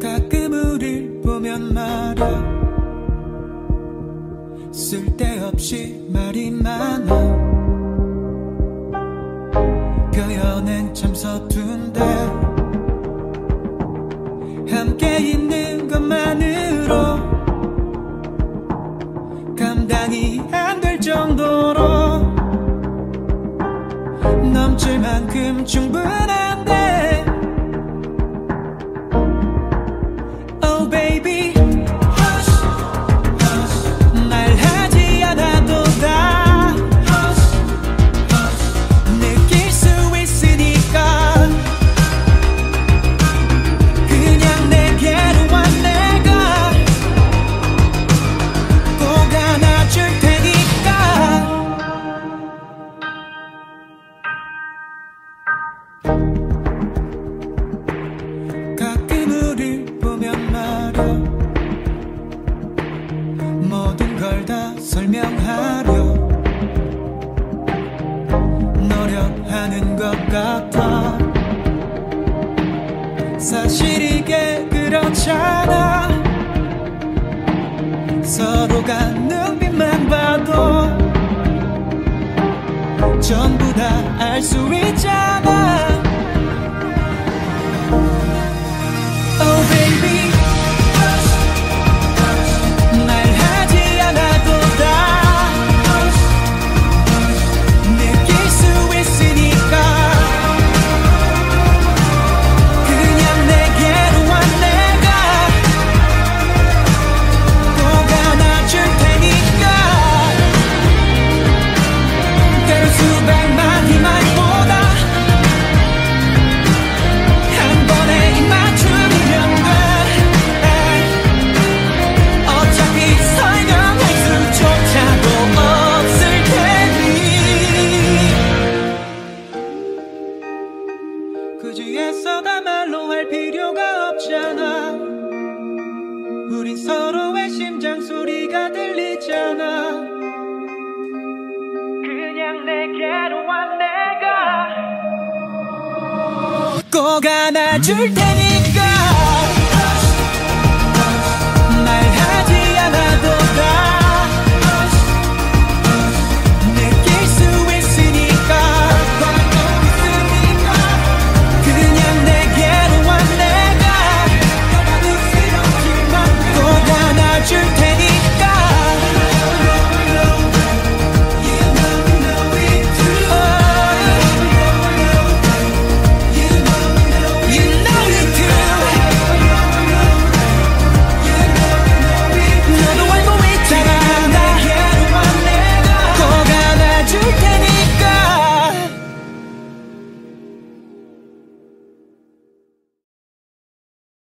가끔 우릴 보면 말야. 쓸데없이 말이 많아. 표현은 참 서툰데 함께 있는 것만으 넘칠 만큼 충분한데 노력하는 것 같아. 사실 이게 그렇잖아. 서로가 눈빛만 봐도 전부 다 알 수 있 들리잖아 그냥 내게로 와 내가. 꼭 안아줄 테니